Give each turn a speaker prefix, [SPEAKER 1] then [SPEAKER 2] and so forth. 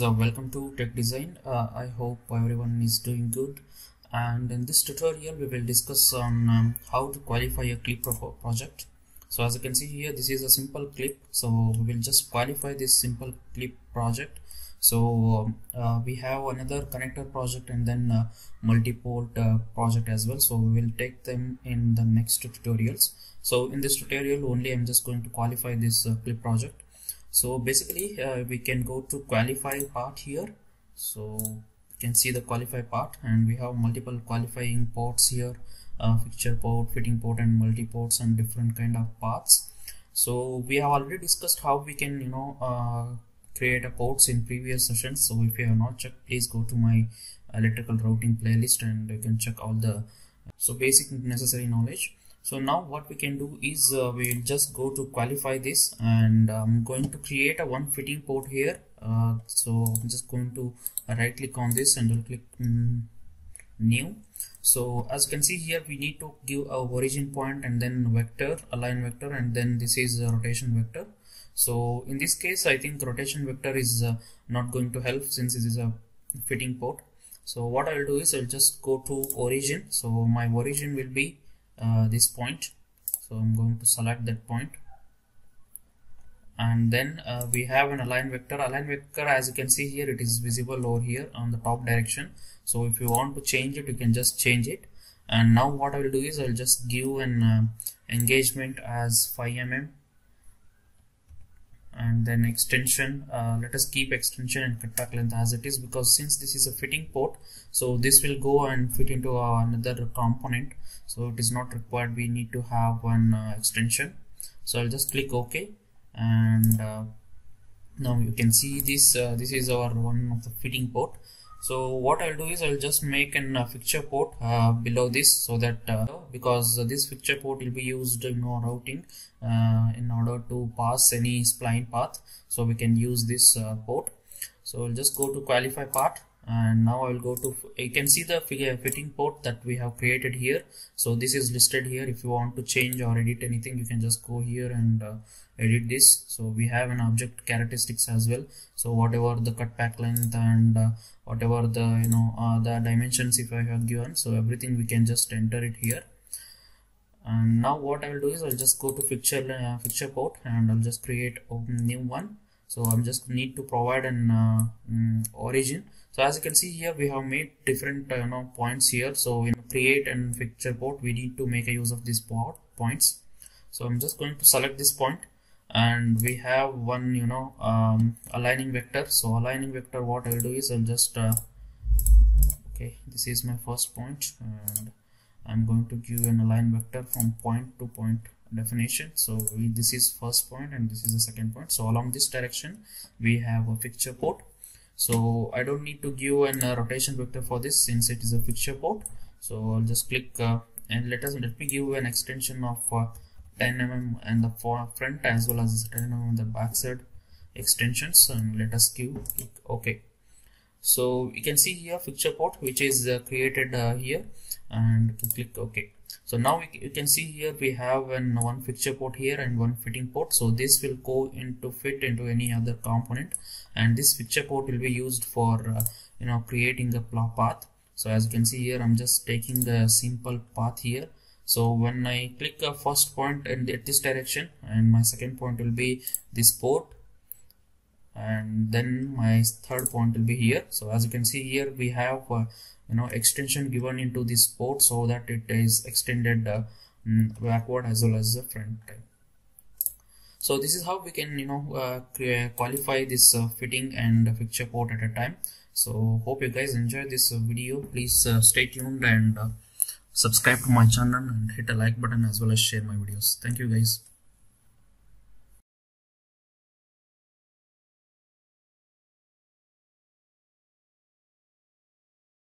[SPEAKER 1] uh, welcome to Tech Design. Uh, I hope everyone is doing good. And in this tutorial, we will discuss on um, how to qualify a clip pro project. So as you can see here, this is a simple clip. So we will just qualify this simple clip project. So um, uh, we have another connector project and then uh, multi-port uh, project as well. So we will take them in the next tutorials. So in this tutorial only, I'm just going to qualify this uh, clip project so basically uh, we can go to qualify part here. So you can see the qualify part and we have multiple qualifying ports here uh, fixture port fitting port and multi ports and different kind of paths. So we have already discussed how we can you know uh, create a ports in previous sessions. So if you have not checked please go to my electrical routing playlist and you can check all the so basic necessary knowledge so now what we can do is uh, we'll just go to qualify this and I'm going to create a one fitting port here. Uh, so I'm just going to right click on this and I'll click mm, new. So as you can see here we need to give a origin point and then vector align vector and then this is a rotation vector. So in this case I think rotation vector is uh, not going to help since this is a fitting port. So what I'll do is I'll just go to origin. So my origin will be uh, this point. So I'm going to select that point. And then uh, we have an align vector. Align vector as you can see here it is visible over here on the top direction. So if you want to change it you can just change it. And now what I will do is I'll just give an uh, engagement as 5 mm and then extension. Uh, let us keep extension and cutback length as it is because since this is a fitting port so this will go and fit into another component. So it is not required. We need to have one uh, extension. So I'll just click OK. And uh, now you can see this uh, this is our one of the fitting port so what I'll do is I'll just make an uh, fixture port uh, below this so that uh, because this fixture port will be used in our routing uh, in order to pass any spline path. So we can use this uh, port. So I'll just go to qualify part and now I'll go to you can see the fitting port that we have created here. So this is listed here. If you want to change or edit anything you can just go here and uh, edit this. So we have an object characteristics as well. So whatever the cutback length and uh, whatever the you know uh, the dimensions if I have given. So everything we can just enter it here. And now what I will do is I'll just go to fixture uh, fixture port and I'll just create a new one. So I'm just need to provide an uh, um, origin so as you can see here we have made different uh, you know points here. So in create and fixture port we need to make a use of these port points. So I'm just going to select this point. And we have one you know um, aligning vector. So aligning vector what I'll do is I'll just uh, okay this is my first point. And I'm going to give an align vector from point to point definition. So we, this is first point and this is the second point. So along this direction we have a fixture port so I don't need to give an uh, rotation vector for this since it is a fixture port. So I'll just click uh, and let us let me give an extension of uh, 10 mm and the front as well as 10 mm on the back side extensions and let us give click ok. So you can see here fixture port which is uh, created uh, here and click ok so now you can see here we have an one fixture port here and one fitting port. So this will go into fit into any other component. And this fixture port will be used for uh, you know creating the plot path. So as you can see here i'm just taking the simple path here. So when I click a first point in this direction and my second point will be this port and then my third point will be here. So as you can see here we have uh, you know extension given into this port so that it is extended uh, mm, backward as well as the front. So this is how we can you know uh, qualify this uh, fitting and fixture port at a time. So hope you guys enjoy this uh, video. Please uh, stay tuned and subscribe to my channel and hit a like button as well as share my videos. Thank you guys